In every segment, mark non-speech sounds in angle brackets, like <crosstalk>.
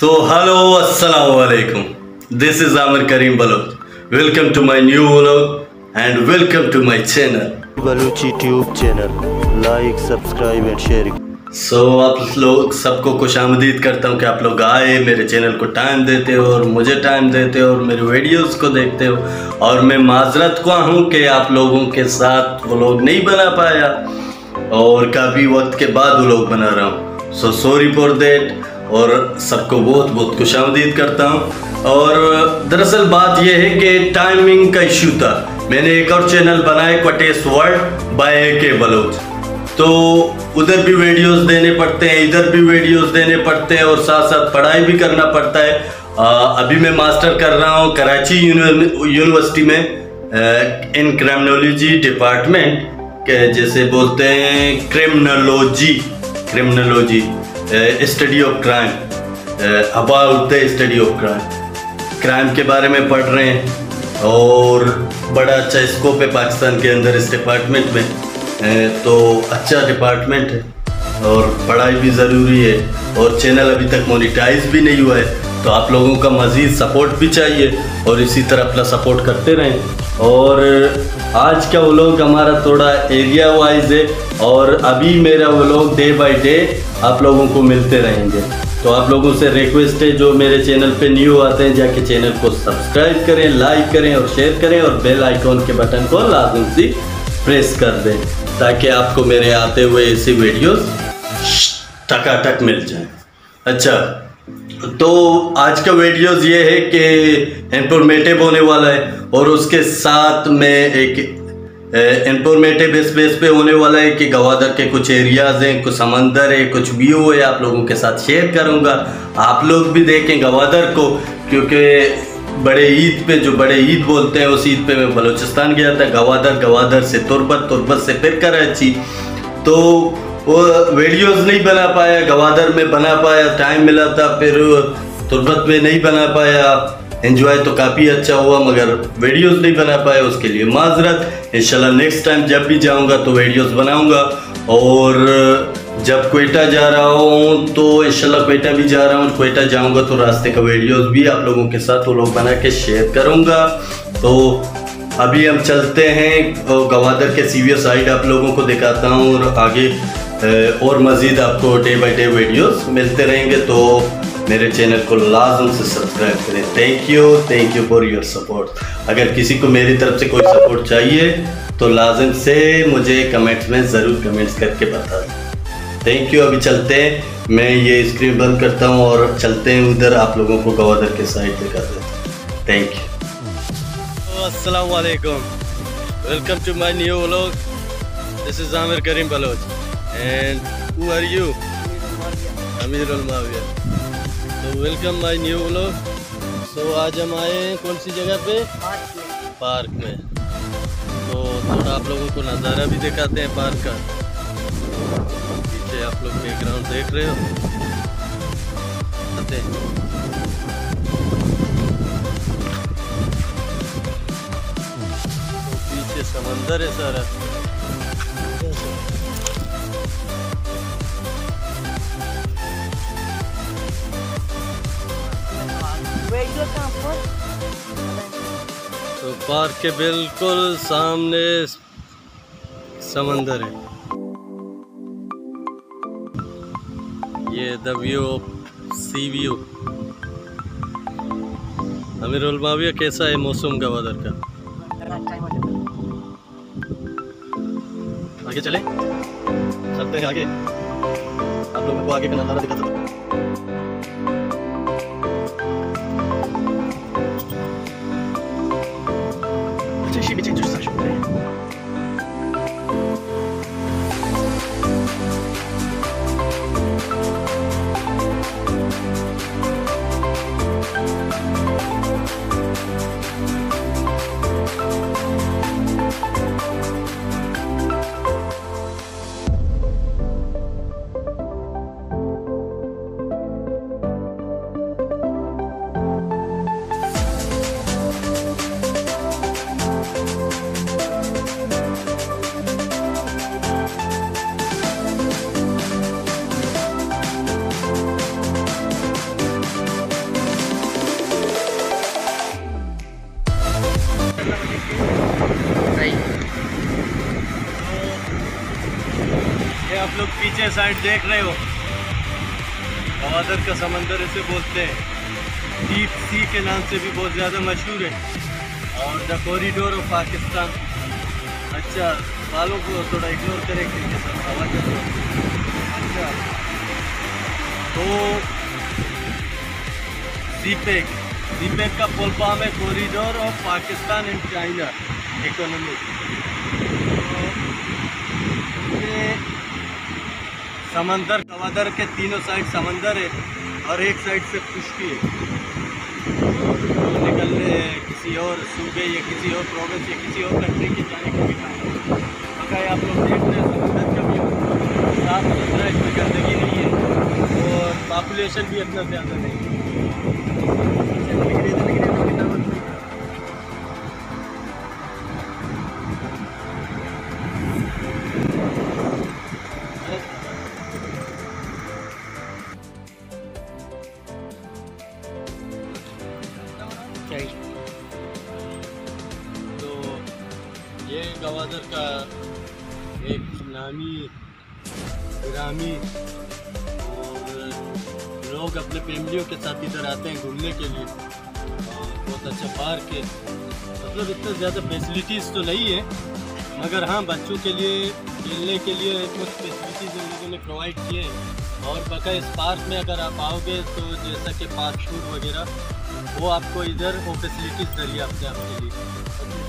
तो हेलो अस्सलाम वालेकुम this is Aamir Karim Baloch welcome to my new vlog and welcome to my channel Balochi tube channel like subscribe and share so आप लोग सबको खुश आमदीद करता हूँ कि आप लोग आए मेरे चैनल को टाइम देते हो और मुझे टाइम देते हो और मेरे वीडियोस को देखते हो। और मैं माजरत को हूँ कि आप लोगों के साथ वो लोग नहीं बना पाया और काफ़ी वक्त के बाद वो लोग बना रहा हूँ। सो सॉरी फॉर देट और सबको बहुत बहुत खुश आमदीद करता हूँ। और दरअसल बात यह है कि टाइमिंग का इशू था। मैंने एक और चैनल बनाया quotes world by K Baloch तो उधर भी वीडियोस देने पड़ते हैं इधर भी वीडियोस देने पड़ते हैं और साथ साथ पढ़ाई भी करना पड़ता है। आ, अभी मैं मास्टर कर रहा हूँ कराची यूनिवर्सिटी में इन क्रिमिनोलॉजी डिपार्टमेंट के जैसे बोलते हैं criminology criminology study of crime about the study of crime crime के बारे में पढ़ रहे हैं और बड़ा अच्छा स्कोप है पाकिस्तान के अंदर इस डिपार्टमेंट में। तो अच्छा डिपार्टमेंट है और पढ़ाई भी ज़रूरी है और चैनल अभी तक मोनिटाइज भी नहीं हुआ है। तो आप लोगों का मज़ीद सपोर्ट भी चाहिए और इसी तरह अपना सपोर्ट करते रहें। और आज का व्लॉग हमारा थोड़ा एरिया वाइज है और अभी मेरा व्लॉग डे बाय डे आप लोगों को मिलते रहेंगे। तो आप लोगों से रिक्वेस्ट है जो मेरे चैनल पे न्यू आते हैं, जाके चैनल को सब्सक्राइब करें लाइक करें और शेयर करें और बेल आइकॉन के बटन को लाजम सी प्रेस कर दें, ताकि आपको मेरे आते हुए ऐसी वीडियोस टकाटक मिल जाए। अच्छा तो आज का वीडियोस ये है कि इंफॉर्मेटिव होने वाला है और उसके साथ में एक इंफॉर्मेटिव इस बेस पे होने वाला है कि गवादर के कुछ एरियाज़ हैं, कुछ समंदर है, कुछ व्यू है, आप लोगों के साथ शेयर करूँगा। आप लोग भी देखें गवादर को, क्योंकि बड़े ईद पे, जो बड़े ईद बोलते हैं, उस ईद पे मैं बलूचिस्तान गया था। गवादर गवादर से तुरबत तुरबत से फिर कराची। तो वो वीडियोस नहीं बना पाया, गवादर में बना पाया टाइम मिला था, फिर तुरबत में नहीं बना पाया। एंजॉय तो काफ़ी अच्छा हुआ, मगर वीडियोस नहीं बना पाए उसके लिए। माजरत, इंशाल्लाह नेक्स्ट टाइम जब भी जाऊँगा तो वीडियोस बनाऊँगा। और जब कोयटा जा रहा हूँ तो इंशाल्लाह कोयटा भी जा रहा हूँ, कोयटा जाऊँगा तो रास्ते का वीडियोस भी आप लोगों के साथ वो लोग बना के शेयर करूँगा। तो अभी हम चलते हैं गवादर के सीवियर साइड आप लोगों को दिखाता हूँ, और आगे और मज़ीद आपको डे बाई डे वीडियोस मिलते रहेंगे। तो मेरे चैनल को लाजम से सब्सक्राइब करें। Thank you thank you for your support अगर किसी को मेरी तरफ़ से कोई सपोर्ट चाहिए तो लाजम से मुझे कमेंट्स में ज़रूर कमेंट्स करके बता दें। थैंक यू अभी चलते हैं। मैं ये स्क्रीन बंद करता हूँ और चलते हैं उधर। आप लोगों को गवादर के साइड दिखा देता हूँ। थैंक यू अस्सलाम वालेकुम to my new vlog this is Aamir Karim Baloch and who are you Amir तो वेलकम माय न्यू व्लॉग तो आज हम आए हैं कौन सी जगह पे? पार्क में। तो थोड़ा आप लोगों को नज़ारा भी दिखाते हैं पार्क का। पीछे आप लोग बैकग्राउंड देख रहे हो। आते हैं। तो पीछे समंदर है सारा। तो पार्क के बिल्कुल सामने समंदर है। ये द व्यू सी व्यू। अमीर माविया, कैसा है मौसम का बदर का? आगे चले। चलते हैं आगे। आप लोगों को आगे का नज़ारा दिखाता हूँ। साइड देख रहे हो। गवादर का समंदर इसे बोलते हैं। डीप सी के नाम से भी बहुत ज़्यादा मशहूर है। और द कॉरिडोर ऑफ़ पाकिस्तान अच्छा बालों को थोड़ा इग्नोर करें आवाज़ अच्छा। तो सीपेक सीपेक का है corridor of Pakistan and China economic ये समंदर, कवादर के तीनों साइड समंदर है और एक साइड से खुशकी है। जो निकलने किसी और सूबे या किसी और प्रोविंस या किसी और कंट्री के जाने को भी बकाया आप लोग देख रहे हैं, समंदर का भी साफ़ सुथरा इसमें गंदगी नहीं है और पॉपुलेशन भी इतना ज़्यादा नहीं है। इधर आते हैं घूमने के लिए। और बहुत अच्छा पार्क है। मतलब इतना ज़्यादा फैसिलिटीज़ तो नहीं है, मगर हाँ बच्चों के लिए, खेलने के लिए कुछ फैसिलिटीज़ इन लोगों ने प्रोवाइड किए हैं। और बका इस पार्क में अगर आप आओगे तो जैसा कि पार्क फ़ूड वगैरह, वो आपको इधर वो फैसिलिटीज़ दरिए आपसे आपके लिए।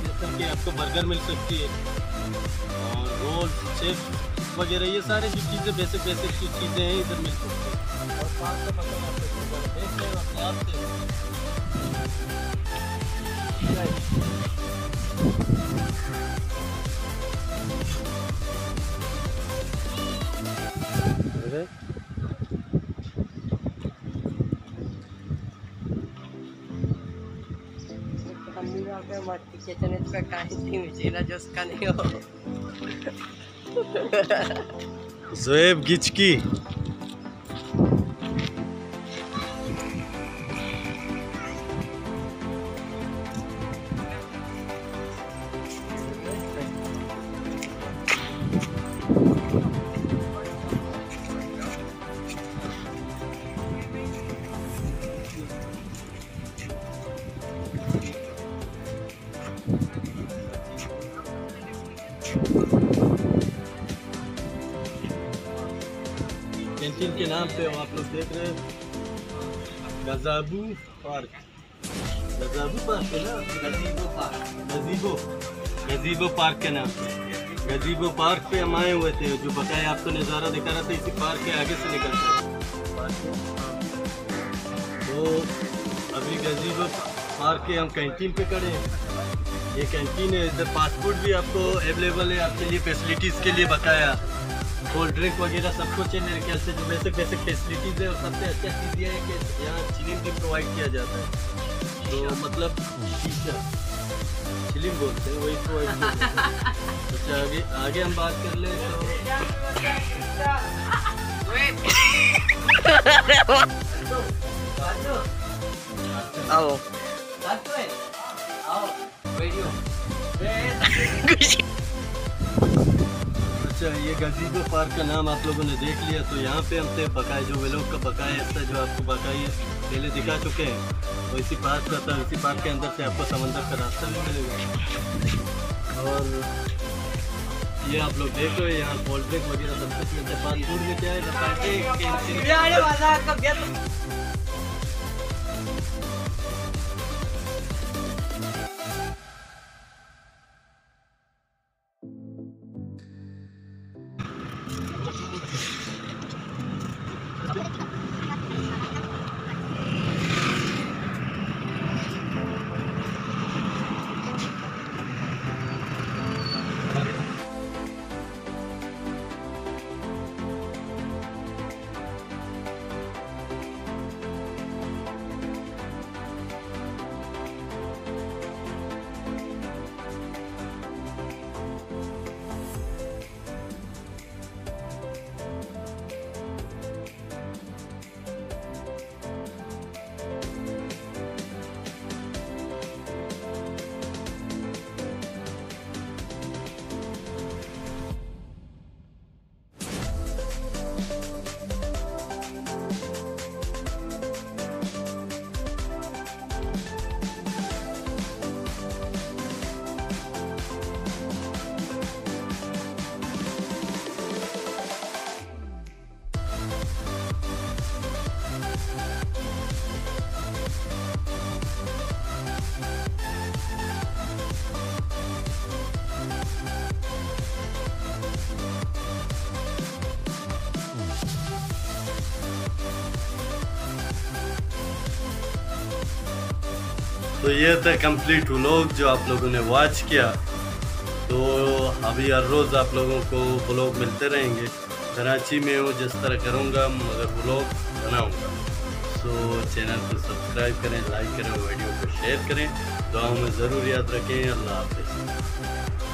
जैसा कि आपको बर्गर मिल सकती है। और रोल चिप्स वगैरह, ये सारे जो चीज़ें बेसिक बेसिक जो चीज़ें हैं, इधर मिल सकती हैं। और पार्क का मतलब अपने आप से अरे इतका काही मिचेला नहीं हो। <laughs> जोएब गिचकी कैंटीन के नाम पे आप लोग देख रहे गजाबू पार्क। गजाबू पार्क है ना? गजीबो पार्क। गजीबो। गजीबो पार्क के नाम गजीबो पार्क पे हम आए हुए थे, जो बताया आपको नज़ारा दिखा रहा था, इसी पार्क के आगे से निकलते है। तो अभी गजीबो पार्क के हम कैंटीन पे खड़े हैं। ये कैंटीन है, इधर फ़ूड भी आपको अवेलेबल है, आपके लिए फैसिलिटीज़ के लिए बकाया कोल्ड ड्रिंक वगैरह सब कुछ है मेरे ख्याल से जो बेसिक बेसिक फैसिलिटीज़ है और सबसे अच्छा चीज़ ये है कि यहाँ चिलिंग भी प्रोवाइड किया जाता है। तो मतलब शीशा चिलिंग बोलते हैं वही प्रोवाइड हैं। अच्छा आगे आगे हम बात कर ले तो आओ। आओ वीडियो <laughs> अच्छा ये गजीबो पार्क का नाम आप लोगों ने देख लिया तो यहाँ पे हमसे बकाया जो वे लोग का बकाया हिस्सा जो आपको बकाया पहले दिखा चुके हैं। तो इसी पार्क का था इसी पार्क के अंदर से आपको समंदर का रास्ता भी मिलेगा। और ये आप लोग देख रहे हो यहाँ कोल्ड ड्रिंक वगैरह सब कुछ मिलता है फ़ूड में क्या है? तो ये थे कंप्लीट व्लॉग जो आप लोगों ने वॉच किया। तो अभी हर रोज़ आप लोगों को व्लॉग मिलते रहेंगे। कराची में हूँ, जिस तरह करूँगा, मगर व्लॉग बनाऊँगा। सो चैनल को सब्सक्राइब करें लाइक करें वीडियो को शेयर करें। दुआओं में ज़रूर याद रखें। अल्लाह हाफिज़।